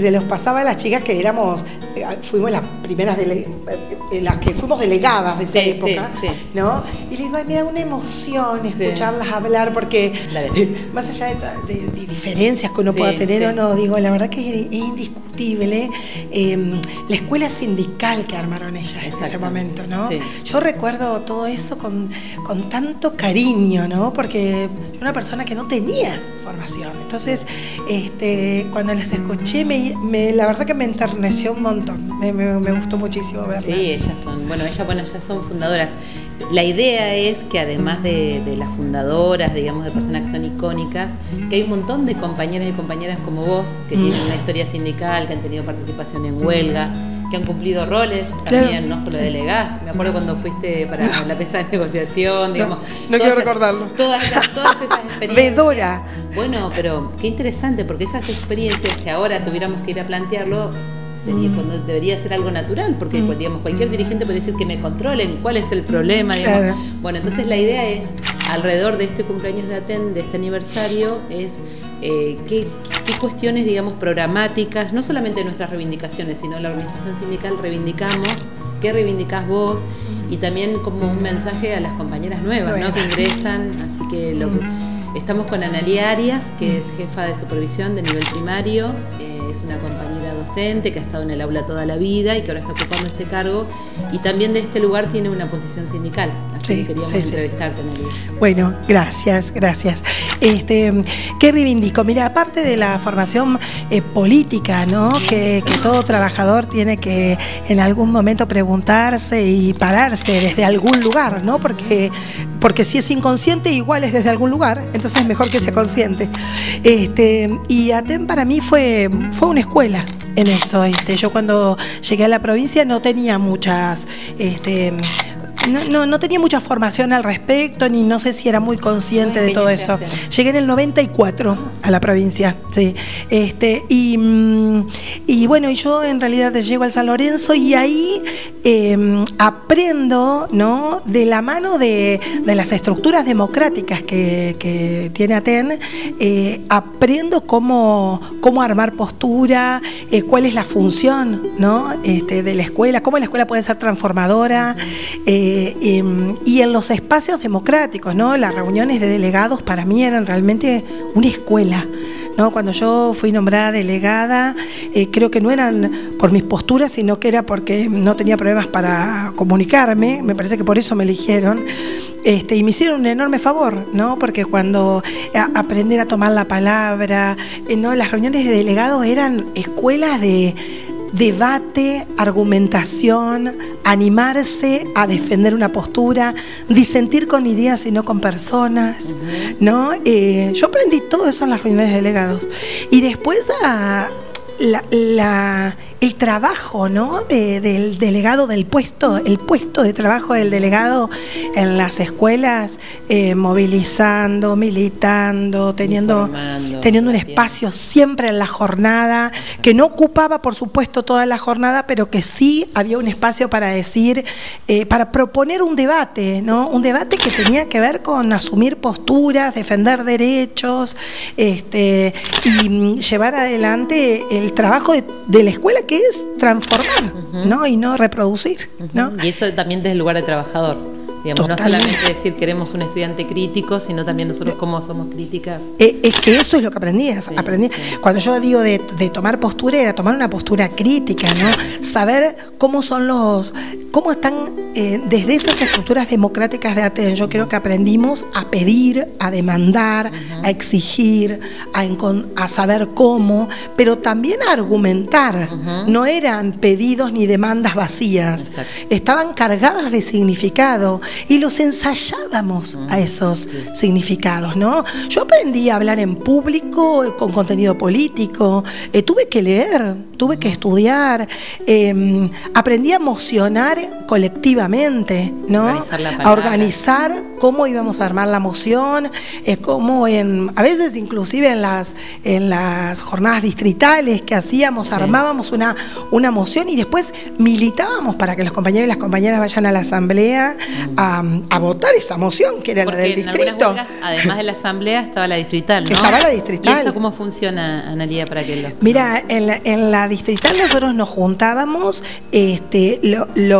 se los pasaba a las chicas que éramos, eh, fuimos las primeras, dele- eh, las que fuimos delegadas de esa Sí, época, sí, sí. ¿no? Y le digo, ay, me da una emoción escucharlas hablar, porque más allá de, ta- de- de diferencias que uno pueda tener o no, digo, la verdad que es, es indiscutible eh, la escuela sindical que armaron ellas en ese Exacto. momento, ¿no? Yo recuerdo todo eso con, con tanto cariño, ¿no? Porque una persona que no tenía formación. Entonces, este, cuando las escuché, me, me- la verdad que me enterneció un montón. Me, me- me gustó muchísimo verlas. Sí, ellas son, bueno, ellas, bueno, ellas son fundadoras. La idea es que además de, de las fundadoras, digamos, de personas que son icónicas, que hay un montón de compañeras y compañeras como vos, que Mm. tienen una historia sindical, que han tenido participación en huelgas, que han cumplido roles Claro, también, no solo sí. delegadas. Me acuerdo cuando fuiste para la mesa de negociación, digamos. no quiero recordarlo. Todas, esas- todas esas experiencias. Vedora. Bueno, pero qué interesante, porque esas experiencias, si ahora tuviéramos que ir a plantearlo, sería Mm. cuando debería ser algo natural, porque pues, digamos, cualquier dirigente puede decir que me controlen, cuál es el problema. digamos. Claro. Bueno, entonces la idea es, alrededor de este cumpleaños de ATEN, de este aniversario, es eh, qué, qué cuestiones, digamos, programáticas, no solamente nuestras reivindicaciones, sino la organización sindical reivindicamos, qué reivindicás vos, y también como un mensaje a las compañeras nuevas, ¿no? que ingresan, así que lo Estamos con Analia Arias, que es jefa de supervisión de nivel primario, eh, es una compañera docente que ha estado en el aula toda la vida y que ahora está ocupando este cargo, y también de este lugar tiene una posición sindical, así Sí, que queríamos sí, sí. entrevistarte, Analia. Bueno, gracias, gracias. Este, ¿Qué reivindico? Mira, aparte de la formación eh, política, ¿no? Que, que todo trabajador tiene que en algún momento preguntarse y pararse desde algún lugar, ¿no? Porque, porque si es inconsciente, igual es desde algún lugar, entonces es mejor que sea consciente. Este, y ATEN para mí fue, fue una escuela en eso. Este, yo cuando llegué a la provincia no tenía muchas. Este, no, no, no tenía mucha formación al respecto, ni no sé si era muy consciente Muy de todo eso. Llegué en el 94 a la provincia, sí. Este, y, mm, y bueno, yo en realidad llego al San Lorenzo y ahí eh, aprendo, ¿no? De la mano de, de las estructuras democráticas que, que tiene ATEN, eh, aprendo cómo, cómo armar postura, eh, cuál es la función, ¿no? Este, de la escuela, cómo la escuela puede ser transformadora. eh, em, y en los espacios democráticos, ¿no? Las reuniones de delegados para mí eran realmente una escuela. ¿no? Cuando yo fui nombrada delegada, eh, creo que no eran por mis posturas, sino que era porque no tenía problemas para comunicarme, me parece que por eso me eligieron, este, y me hicieron un enorme favor, ¿no? porque cuando a- aprender a tomar la palabra, eh, ¿no? las reuniones de delegados eran escuelas de debate, argumentación, animarse a defender una postura, disentir con ideas y no con personas, ¿no? Eh, yo aprendí todo eso en las reuniones de delegados. Y después a la- la- el trabajo, ¿no? de- del delegado del puesto, el puesto de trabajo del delegado en las escuelas, eh, movilizando, militando, teniendo, Informando, teniendo un espacio siempre en la jornada, que no ocupaba, por supuesto, toda la jornada, pero que sí había un espacio para decir, eh, para proponer un debate, ¿no? Un debate que tenía que ver con asumir posturas, defender derechos, este, y mm, llevar adelante el trabajo de, de la escuela que es transformar, ¿no? Y no reproducir, ¿no? Y eso también desde el lugar de trabajador. Digamos, no solamente decir queremos un estudiante crítico, sino también nosotros cómo somos críticas. Eh, Es que eso es lo que aprendías. Sí, aprendí. sí. Cuando yo digo de, de tomar postura, era tomar una postura crítica, ¿no? Saber cómo son los, cómo están eh, desde esas estructuras democráticas de Aten. Yo creo que aprendimos a pedir, a demandar, a exigir, a, saber cómo, pero también a argumentar. No eran pedidos ni demandas vacías. Exacto. Estaban cargadas de significado y los ensayábamos a esos significados, ¿no? Yo aprendí a hablar en público eh, con contenido político, eh, tuve que leer, tuve que estudiar, eh, aprendí a emocionar colectivamente, ¿no? Organizar la a organizar cómo íbamos a armar la moción, eh, cómo en, a veces inclusive en las, en las jornadas distritales que hacíamos, armábamos una, una moción y después militábamos para que los compañeros y las compañeras vayan a la asamblea a, votar esa moción, que era la del distrito. además de la asamblea, estaba la distrital, ¿no? Estaba la distrital. ¿Y eso cómo funciona, Analia, para que lo... Mira, en la, en la distrital nosotros nos juntábamos este,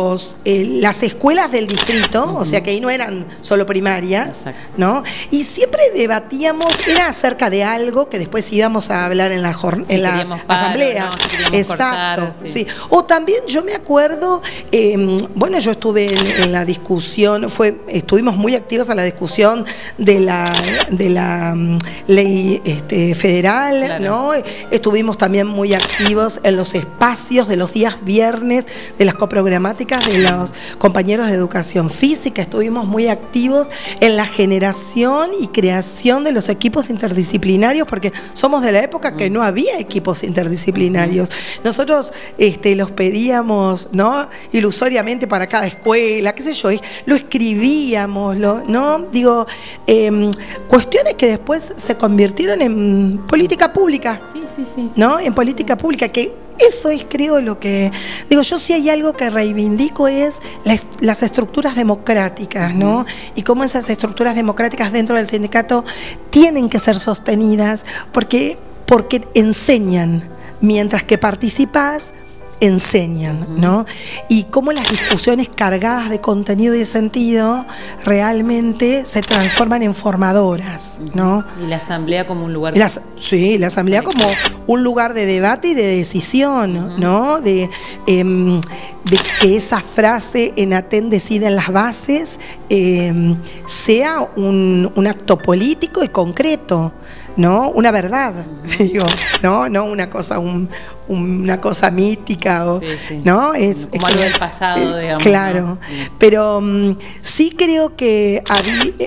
los, eh, las escuelas del distrito, o sea que ahí no eran solo primaria, ¿no? Y siempre debatíamos, era acerca de algo que después íbamos a hablar en la, en la asamblea. Exacto, sí. O también yo me acuerdo, em, bueno, yo estuve en, la discusión, fue, estuvimos muy activos en la discusión de la, de la mm, ley este, federal, ¿no? Estuvimos también muy activos en los espacios de los días viernes de las coprogramáticas de los compañeros de educación física, estuvimos muy activos en la generación y creación de los equipos interdisciplinarios, porque somos de la época que no había equipos interdisciplinarios. Nosotros este, los pedíamos, ¿no? Ilusoriamente para cada escuela, qué sé yo, lo escribíamos, lo, ¿no? Digo, em, cuestiones que después se convirtieron en política pública. Sí, sí, sí. ¿No? En política pública, que eso es, creo, lo que. Digo, yo sí hay algo que reivindico es las, estructuras democráticas, ¿no? Y cómo esas estructuras democráticas dentro del sindicato tienen que ser sostenidas porque, porque enseñan. Mientras que participas, enseñan, ¿no? Y cómo las discusiones cargadas de contenido y de sentido realmente se transforman en formadoras, ¿no? Y la asamblea como un lugar... sí, la asamblea como un lugar de debate y de decisión, ¿no? De, em, de, que esa frase en Aten deciden las bases em, sea un, un acto político y concreto, ¿no? Una verdad, digo, ¿no? No una cosa, un, una cosa mítica, o, ¿no? Es, Como algo del pasado, digamos. Claro, pero mm, sí creo que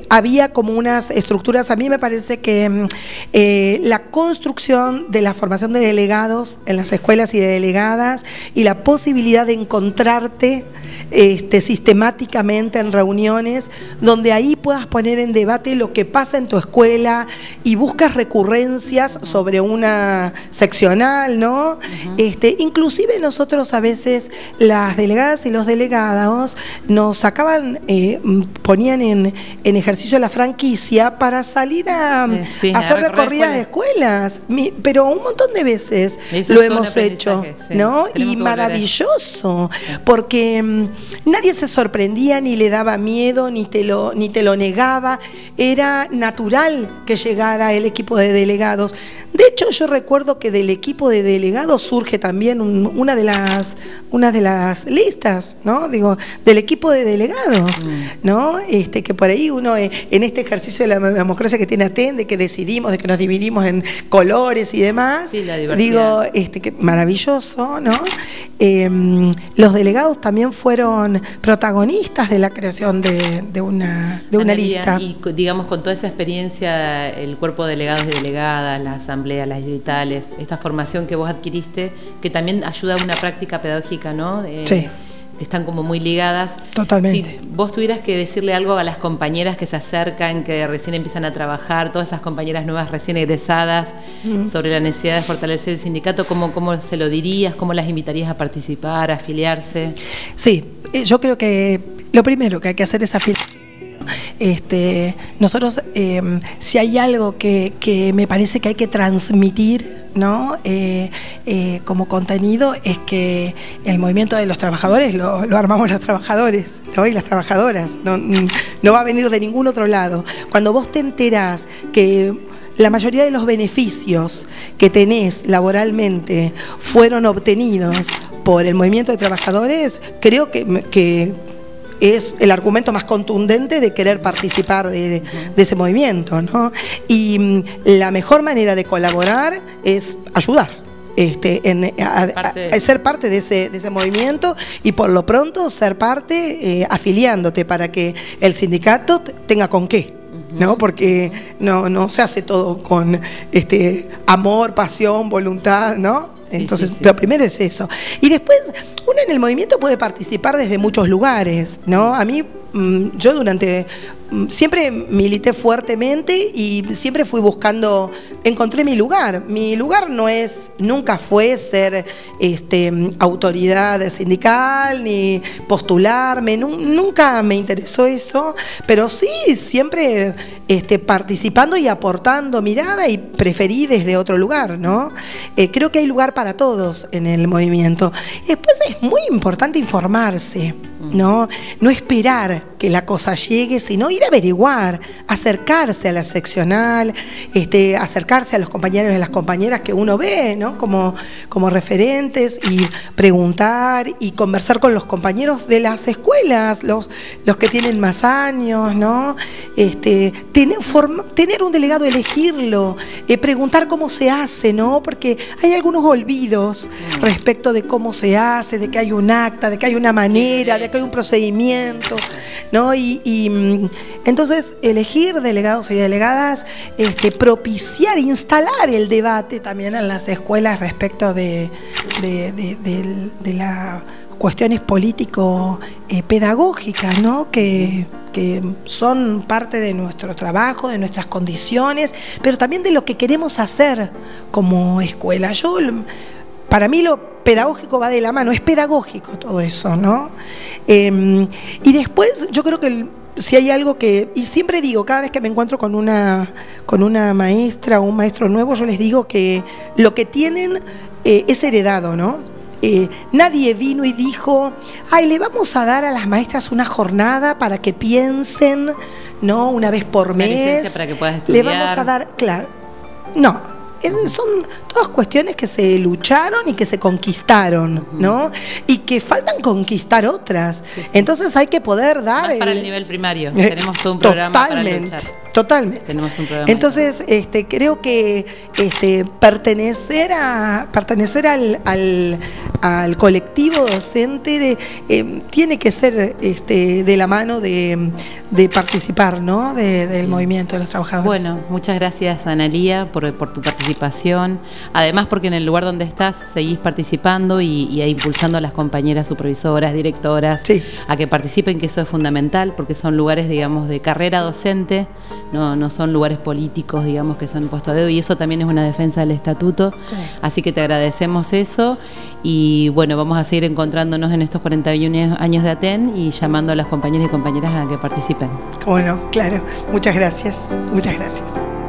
había, como unas estructuras, a mí me parece que mm, eh, la construcción de la formación de delegados en las escuelas y de delegadas y la posibilidad de encontrarte este, sistemáticamente en reuniones donde ahí puedas poner en debate lo que pasa en tu escuela y buscas recurrencias sobre una seccional, ¿no? Este, inclusive nosotros a veces, las delegadas y los delegados, nos sacaban, eh, ponían en, ejercicio la franquicia para salir a, eh, hacer recorridas de escuelas. pero un montón de veces lo hemos hecho, ¿no? Y maravilloso, porque nadie se sorprendía ni le daba miedo, ni te lo, ni te lo negaba. Era natural que llegara el equipo de delegados. De hecho, yo recuerdo que del equipo de delegados surge también una, de las, una de las listas, ¿no? Digo, del equipo de delegados, mm. ¿no? Este, que por ahí uno, eh, en este ejercicio de la democracia que tiene Atende, que decidimos, de que nos dividimos en colores y demás, digo, este, que maravilloso, ¿no? Em, los delegados también fueron protagonistas de la creación de, una, de una lista. Y digamos, con toda esa experiencia, el cuerpo de delegados y delegadas, la asamblea, las distritales, esta formación que vos adquiriste, que también ayuda a una práctica pedagógica, ¿no? sí. Que están como muy ligadas. Totalmente. Si vos tuvieras que decirle algo a las compañeras que se acercan, que recién empiezan a trabajar, todas esas compañeras nuevas recién egresadas, sobre la necesidad de fortalecer el sindicato, ¿cómo, ¿cómo se lo dirías? ¿Cómo las invitarías a participar, a afiliarse? Sí, eh, yo creo que lo primero que hay que hacer es afiliarse este, nosotros, em, si hay algo que, me parece que hay que transmitir, ¿no? Eh, eh, como contenido, es que el movimiento de los trabajadores lo, armamos los trabajadores y las trabajadoras, no, no va a venir de ningún otro lado. Cuando vos te enterás que la mayoría de los beneficios que tenés laboralmente fueron obtenidos por el movimiento de trabajadores, creo que, que es el argumento más contundente de querer participar de, ese movimiento. ¿no? Y mm, la mejor manera de colaborar es ayudar. Este, en, ser parte de ese, de ese movimiento y por lo pronto ser parte eh, afiliándote para que el sindicato tenga con qué. ¿no? Porque no, no se hace todo con este amor, pasión, voluntad, ¿no? Entonces, lo primero es eso. Y después, uno en el movimiento puede participar desde muchos lugares, ¿no? A mí yo durante mm, siempre milité fuertemente y siempre fui buscando, encontré mi lugar. Mi lugar no es, nunca fue ser este, autoridad sindical ni postularme, nunca me interesó eso, pero sí siempre este, participando y aportando mirada y preferí desde otro lugar, ¿no? Eh, creo que hay lugar para todos en el movimiento. Después es muy importante informarse. ¿No? No esperar que la cosa llegue, sino ir a averiguar, acercarse a la seccional, este, acercarse a los compañeros y las compañeras que uno ve, ¿no? Como, como referentes y preguntar y conversar con los compañeros de las escuelas, los, los que tienen más años, ¿no? Este, tener, tener un delegado, elegirlo, eh, preguntar cómo se hace, ¿no? Porque hay algunos olvidos mm. respecto de cómo se hace, de que hay un acta, de que hay una manera, de que hay un procedimiento, ¿no? Y, mm, entonces elegir delegados y delegadas, este, propiciar, instalar el debate también en las escuelas respecto de, de, las cuestiones político-pedagógicas, ¿no? Que, que son parte de nuestro trabajo, de nuestras condiciones, pero también de lo que queremos hacer como escuela. Yo, para mí lo pedagógico va de la mano, es pedagógico todo eso, ¿no? Em, y después yo creo que si hay algo que, y siempre digo, cada vez que me encuentro con una, con una maestra o un maestro nuevo, yo les digo que lo que tienen eh, es heredado, ¿no? Eh, nadie vino y dijo, ay, le vamos a dar a las maestras una jornada para que piensen, ¿no? Una vez por mes. Para que puedan estudiar. Le vamos a dar, claro. No, son todas cuestiones que se lucharon y que se conquistaron, ¿no? Y que faltan conquistar otras. Entonces hay que poder dar... para el nivel primario. Tenemos todo un programa Totalmente. para luchar. Totalmente. Tenemos un programa Entonces, este, creo que este, pertenecer a pertenecer al, al, colectivo docente de, eh, tiene que ser este, de la mano de, participar ¿no? del movimiento de los trabajadores. Bueno, muchas gracias Analía por, por tu participación. Además, porque en el lugar donde estás seguís participando y, y impulsando a las compañeras supervisoras, directoras, a que participen, que eso es fundamental, porque son lugares, digamos, de carrera docente no, no son lugares políticos, digamos, que son puestos a dedo, y eso también es una defensa del estatuto. Así que te agradecemos eso, y bueno, vamos a seguir encontrándonos en estos 41 años de ATEN y llamando a las compañeras y compañeras a que participen. Bueno, claro. Muchas gracias. Muchas gracias.